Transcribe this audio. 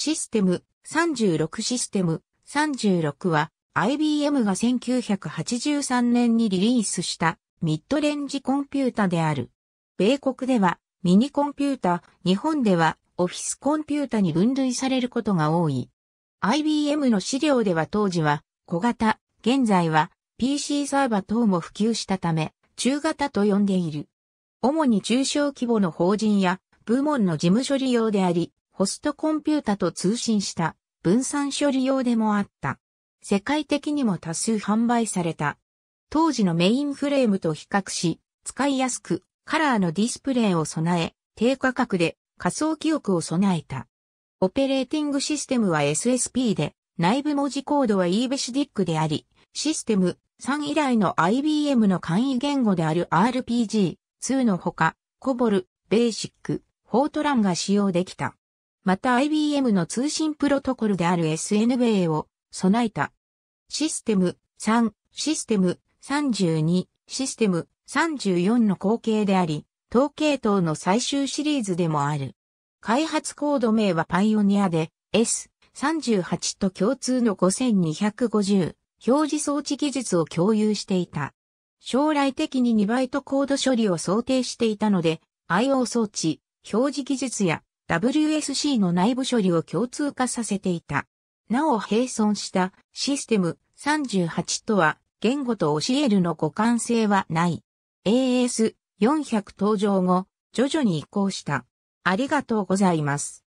システム36システム36は IBM が1983年にリリースしたミッドレンジコンピュータである。米国ではミニコンピュータ、日本ではオフィスコンピュータに分類されることが多い。IBM の資料では当時は小型、現在は PC サーバ等も普及したため中型と呼んでいる。主に中小規模の法人や部門の事務処理用であり、ホストコンピュータと通信した分散処理用でもあった。世界的にも多数販売された。当時のメインフレームと比較し、使いやすく、カラーのディスプレイを備え、低価格で仮想記憶を備えた。オペレーティングシステムは SSP で、内部文字コードは EBCDIC であり、システム3以来の IBM の簡易言語である RPG2 のほか、コボル、ベーシック、フォートランが使用できた。また IBM の通信プロトコルである SNBA を備えた。システム3、システム32、システム34の後継であり、統計等の最終シリーズでもある。開発コード名はパイオニアで S38 と共通の5250表示装置技術を共有していた。将来的に2バイトコード処理を想定していたので IO 装置、表示技術や WSC の内部処理を共通化させていた。なお並存したシステム38とは言語と教えるの互換性はない。AS400 登場後、徐々に移行した。ありがとうございます。